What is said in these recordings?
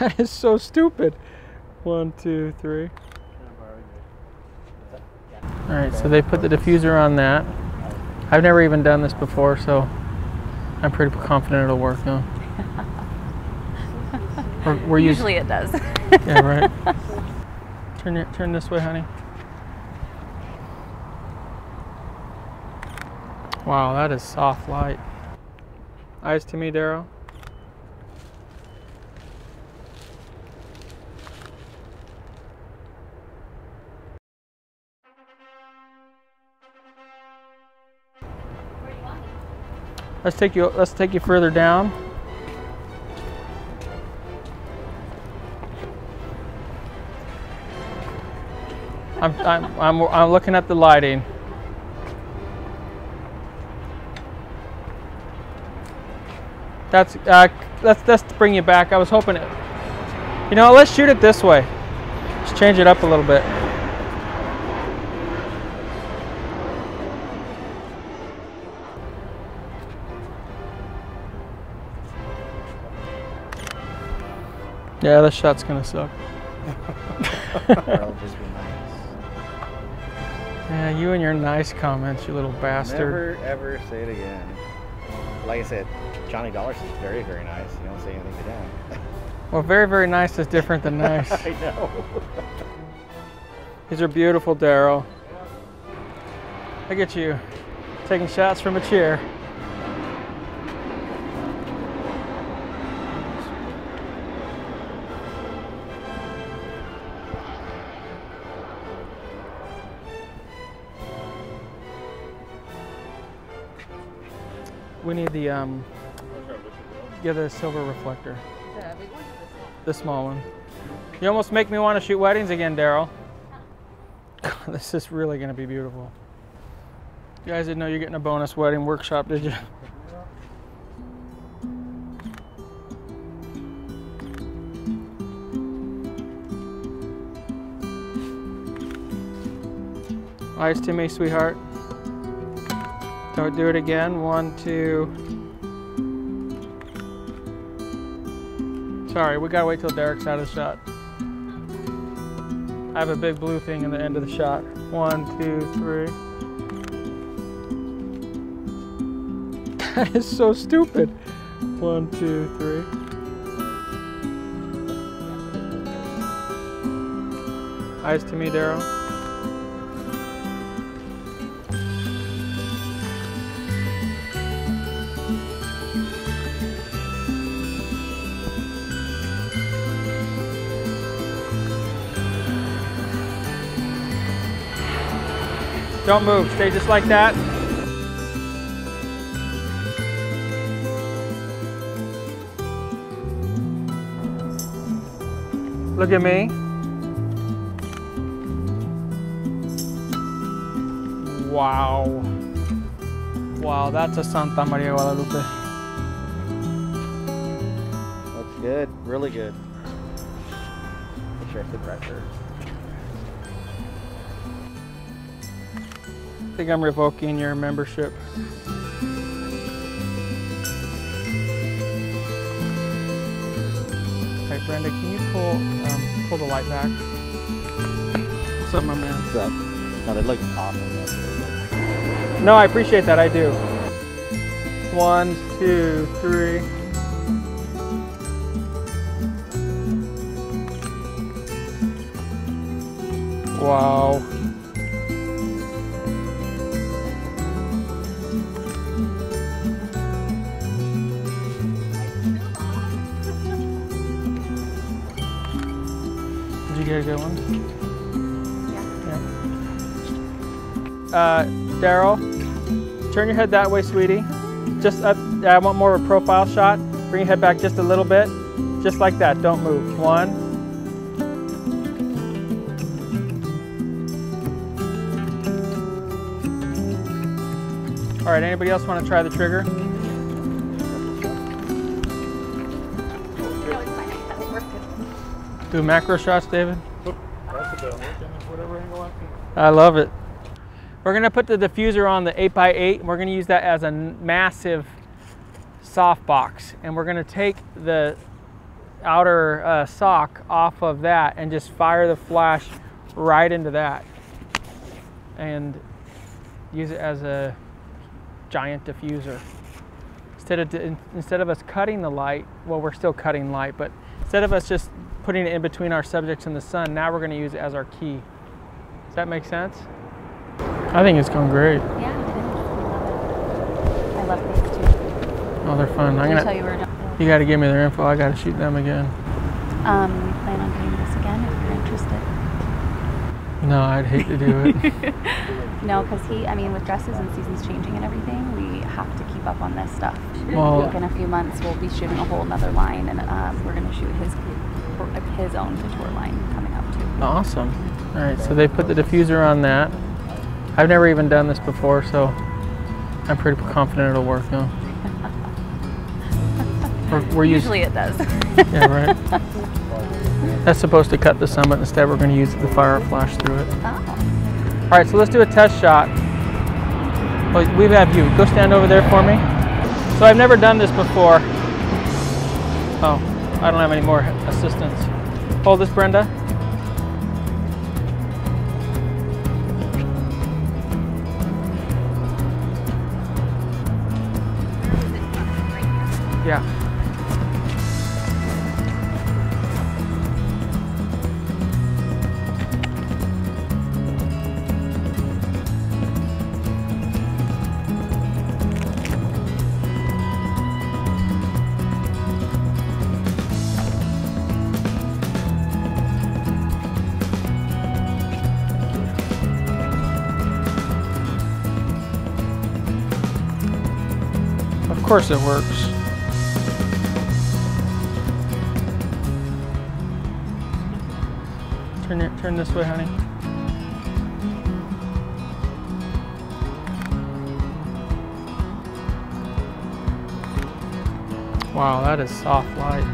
That is so stupid. One, two, three. All right, so they put the diffuser on that. I've never even done this before, so I'm pretty confident it'll work now. We're, we're Usually it does. yeah, right. Turn it, turn this way, honey. Wow, that is soft light. Eyes to me, Daryl. Let's take you. Let's take you further down. I'm, I'm, I'm, I'm looking at the lighting. That's, uh, let's, let's bring you back. I was hoping it, you know, let's shoot it this way. Let's change it up a little bit. Yeah, this shot's gonna suck. That'll just be nice. Yeah, you and your nice comments, you little bastard. Never ever say it again. Like I said, Johnny Dollars is very, very nice. You don't say anything to him. Well, very, very nice is different than nice. I know. These are beautiful, Daryl. Look at you, taking shots from a chair. We need the um, yeah, the silver reflector, the small one. You almost make me want to shoot weddings again, Daryl. this is really going to be beautiful. You guys didn't know you're getting a bonus wedding workshop, did you? Eyes to me, sweetheart. Don't do it again. One, two. Sorry, we gotta wait till Derek's out of the shot. I have a big blue thing in the end of the shot. One, two, three. That is so stupid. One, two, three. Eyes to me, Daryl. Don't move. Stay just like that. Look at me. Wow. Wow, that's a Santa Maria Guadalupe. Looks good. Really good. Make sure I sit right I think I'm revoking your membership. All right, Brenda, can you pull um, pull the light back? What's up, my man? What's up? No, they look awesome. That's really good. No, I appreciate that. I do. One, two, three. Wow. You get a good one? Yeah. Uh, Daryl, turn your head that way, sweetie. Just up, I want more of a profile shot. Bring your head back just a little bit. Just like that, don't move. One. All right, anybody else want to try the trigger? Do macro shots, David? I love it. We're gonna put the diffuser on the 8x8. We're gonna use that as a massive soft box. And we're gonna take the outer uh, sock off of that and just fire the flash right into that and use it as a giant diffuser. Instead of, instead of us cutting the light, well, we're still cutting light, but instead of us just putting it in between our subjects and the sun, now we're going to use it as our key. Does that make sense? I think it's going great. Yeah. I love these too. Oh, they're fun. I'm gonna. tell you we were? You got to give me their info. I got to shoot them again. Um, we plan on doing this again if you're interested. No, I'd hate to do it. No, because he, I mean, with dresses and seasons changing and everything, we have to keep up on this stuff. Well- Like in a few months, we'll be shooting a whole nother line, and um, we're going to shoot his his own couture line coming up too. awesome. All right, so they put the diffuser on that. I've never even done this before, so I'm pretty confident it'll work. Though. We're, we're. Usually it does. Yeah, right. That's supposed to cut the sun, but instead we're going to use the fire flash through it. oh. All right, so let's do a test shot. Well, we have you. Go stand over there for me. So I've never done this before. Oh, I don't have any more assistants. Hold this, Brenda. Course it works. Turn it, turn this way, honey. Wow, that is soft light.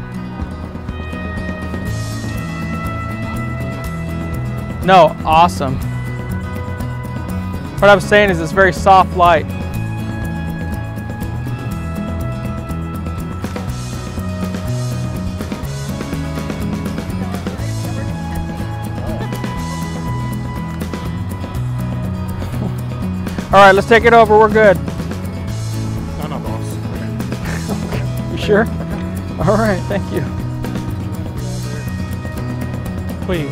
No, awesome. What I'm saying is it's very soft light. All right, let's take it over. We're good. No, no, boss. You sure? All right, thank you. Please.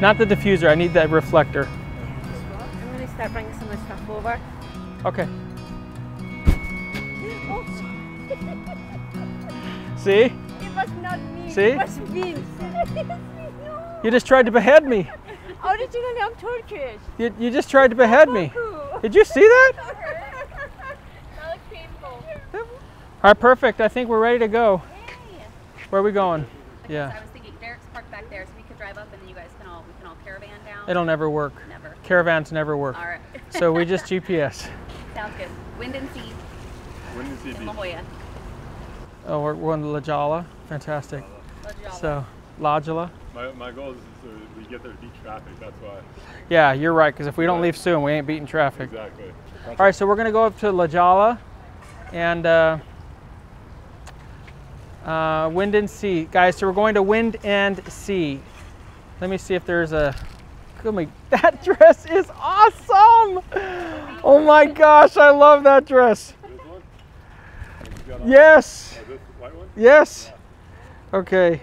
Not the diffuser, I need that reflector. I'm going to start bringing some of the stuff over. Okay. See? It was not me. See? It was Vince. You just tried to behead me. Originally, I'm Turkish. You, you just tried to behead me. Did you see that? that looks painful. All right, perfect. I think we're ready to go. Where are we going? I Yeah. was thinking Derek's parked back there, so we could drive up, and then you guys can all we can all caravan down. It'll never work. Never. Caravans never work. All right. So we just GPS. Sounds good. Wind and sea Wind and sea. in be? La Jolla. Oh, we're going to La Jolla. Fantastic. La Jolla. So, La Jolla. My, my goal is so we get there, beat traffic. That's why. Yeah, you're right, because if we don't leave soon, we ain't beating traffic. Exactly. All right, so we're going to go up to La Jolla and uh, uh, Wind and Sea. Guys, so we're going to Wind and Sea. Let me see if there's a. Let me, that dress is awesome! Oh my gosh, I love that dress. This one? You got all- Yes, Oh, yes. Okay.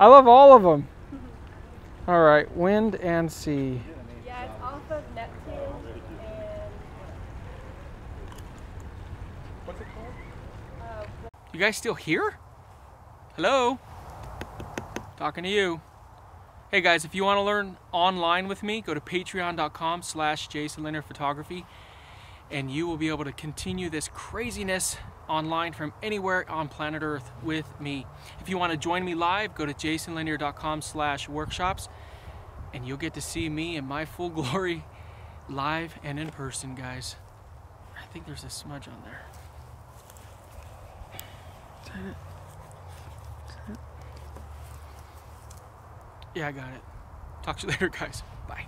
I love all of them. All right, Wind and Sea. Yeah, it's off of Neptune. And What's it called? Uh, you guys still here? Hello? Talking to you. Hey guys, if you want to learn online with me, go to patreon.com slash Jason Lanier Photography and you will be able to continue this craziness online from anywhere on planet Earth with me. If you want to join me live, go to jasonlanier.com slash workshops and you'll get to see me in my full glory live and in person, guys. I think there's a smudge on there. Yeah, I got it. Talk to you later, guys. Bye.